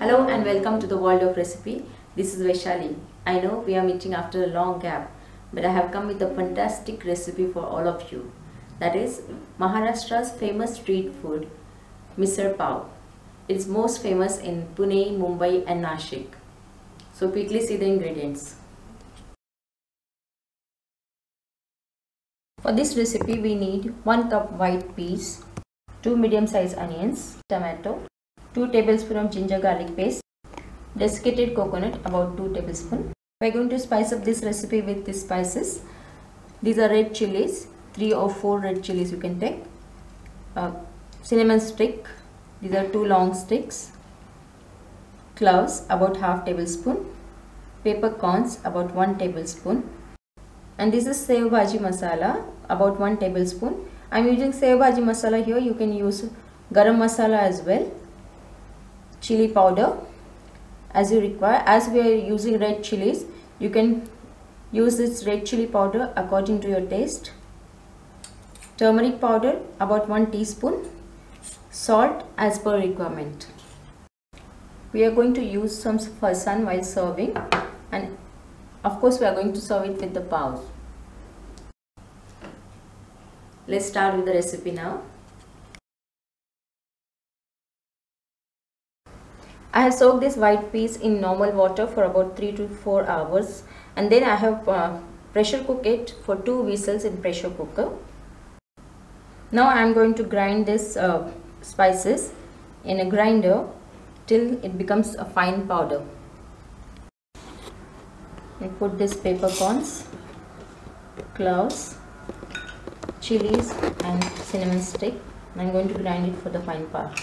Hello and welcome to the world of recipe. This is Vaishali. I know we are meeting after a long gap, but I have come with a fantastic recipe for all of you. That is Maharashtra's famous street food, Misal Pav. It's most famous in Pune, Mumbai and Nashik. So quickly see the ingredients. For this recipe we need 1 cup white peas, 2 medium sized onions, tomato, 2 tablespoons of ginger garlic paste, desiccated coconut about 2 tablespoons. We are going to spice up this recipe with these spices. These are red chilies, 3 or 4 red chilies you can take. Uh, cinnamon stick, these are 2 long sticks. Cloves about half tablespoon. Peppercorns about 1 tablespoon. And this is sev bhaji masala about 1 tablespoon. I am using sev bhaji masala here. You can use garam masala as well chili powder as you require. As we are using red chilies you can use this red chili powder according to your taste. Turmeric powder about 1 teaspoon. Salt as per requirement. We are going to use some farsan while serving. And of course we are going to serve it with the pav. Let's start with the recipe now I have soaked this white peas in normal water for about 3 to 4 hours and then I have uh, pressure cooked it for 2 whistles in pressure cooker. Now I am going to grind this uh, spices in a grinder till it becomes a fine powder. I put this peppercorns, cloves, chilies and cinnamon stick. I am going to grind it for the fine powder.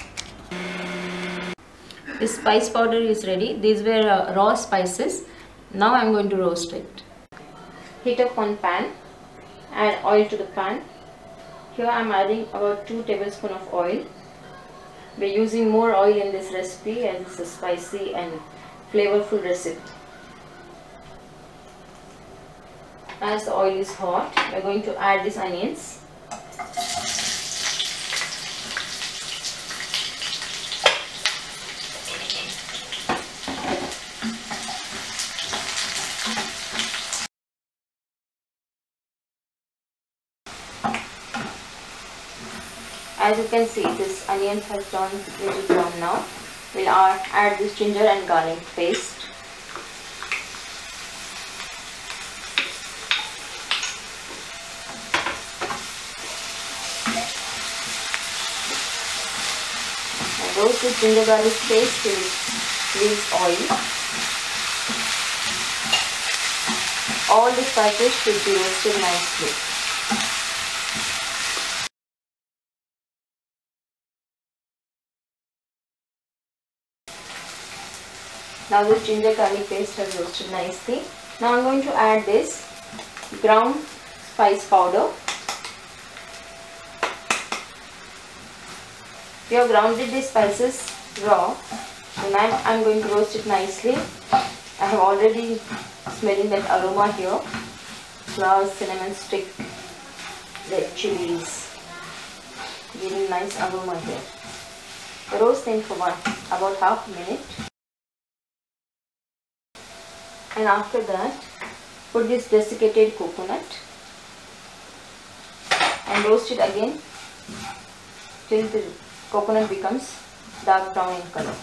This spice powder is ready. These were uh, raw spices. Now I am going to roast it. Heat up one pan. Add oil to the pan. Here I am adding about 2 tablespoons of oil. We are using more oil in this recipe as it's a spicy and flavorful recipe. As the oil is hot, we are going to add these onions. As you can see this onion has turned little brown now. We'll add this ginger and garlic paste. And roast this ginger garlic paste till leaves oil. All the spices should be roasted nicely Now this ginger garlic paste has roasted nicely. Now I'm going to add this ground spice powder. We have grounded these spices raw. So now I'm going to roast it nicely. I have already smelling that aroma here. Flowers, cinnamon stick, red chilies. Giving nice aroma here. Roast them for one, about half a minute and after that put this desiccated coconut and roast it again till the coconut becomes dark brown in color.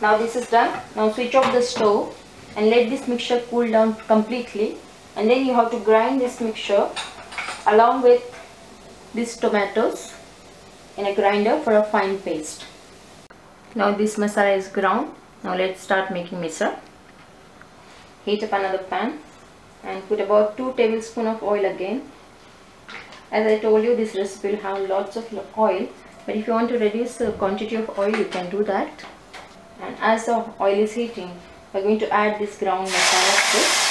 Now this is done. Now switch off the stove and let this mixture cool down completely and then you have to grind this mixture along with these tomatoes in a grinder for a fine paste. Now this masala is ground. Now let's start making misal. Heat up another pan and put about 2 tablespoons of oil again. As I told you this recipe will have lots of oil but if you want to reduce the quantity of oil you can do that. And as the oil is heating we are going to add this ground masala stick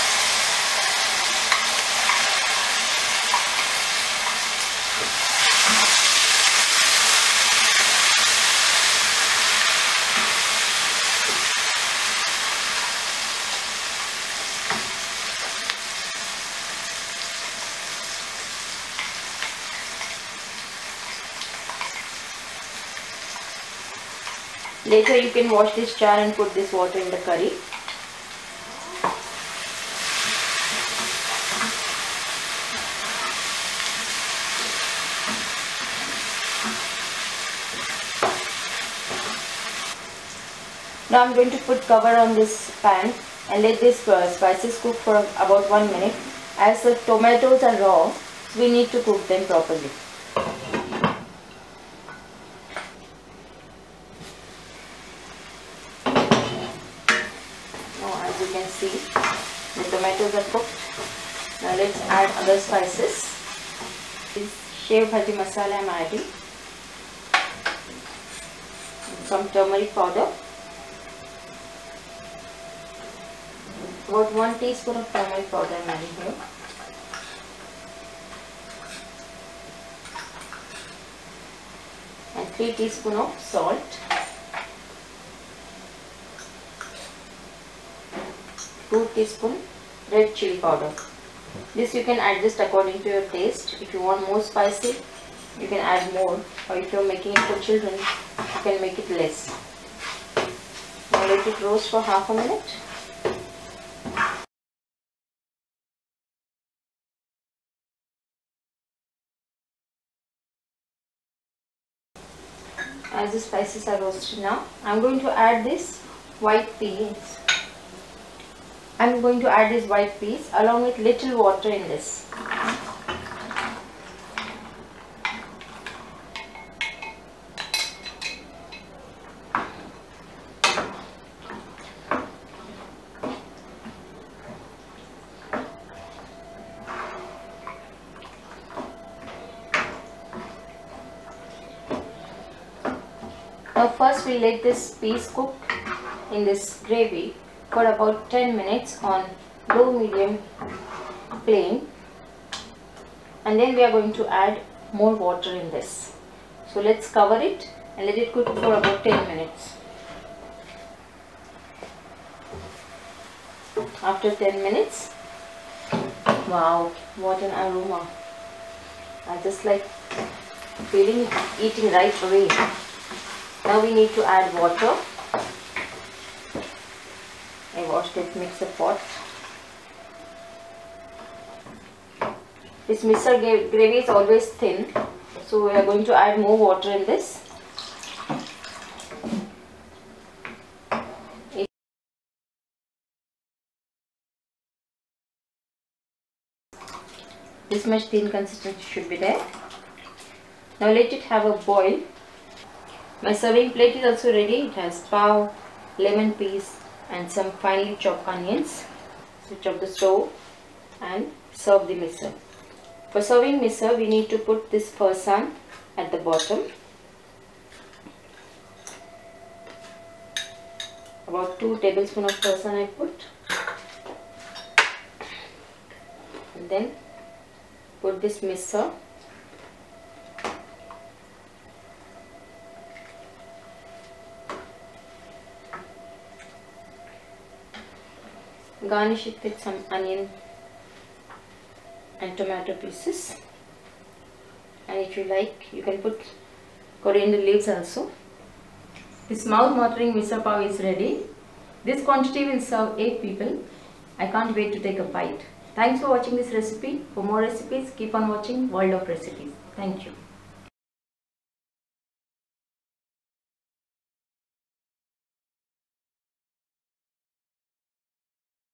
Later you can wash this jar and put this water in the curry. Now I'm going to put cover on this pan and let this uh, spices cook for about one minute. As the tomatoes are raw, we need to cook them properly. Now as you can see, the tomatoes are cooked. Now let's add other spices. This Shev Bhaji masala I am adding. Some turmeric powder. About 1 teaspoon of turmeric powder I am adding here. And 3 teaspoon of salt. 2 teaspoon red chili powder. This you can adjust according to your taste. If you want more spicy, you can add more. Or if you are making it for children, you can make it less. Now let it roast for half a minute. As the spices are roasted now, I am going to add this white peas. I am going to add this white piece along with little water in this. Now first we let this piece cook in this gravy for about 10 minutes on low medium flame and then we are going to add more water in this. So let's cover it and let it cook for about 10 minutes. After 10 minutes, wow, what an aroma. I just like feeling eating right away. Now we need to add water. I washed it mixer pot. This mixer gravy is always thin, so we are going to add more water in this. This much thin consistency should be there. Now let it have a boil my serving plate is also ready. It has pav, lemon piece and some finely chopped onions. Switch off the stove and serve the misal. For serving misal, we need to put this farsan at the bottom. About 2 tablespoons of farsan I put. And then put this misal garnish it with some onion and tomato pieces. And if you like you can put coriander leaves also. This mouth watering misal pav is ready. This quantity will serve 8 people. I can't wait to take a bite. Thanks for watching this recipe. For more recipes keep on watching world of recipes. Thank you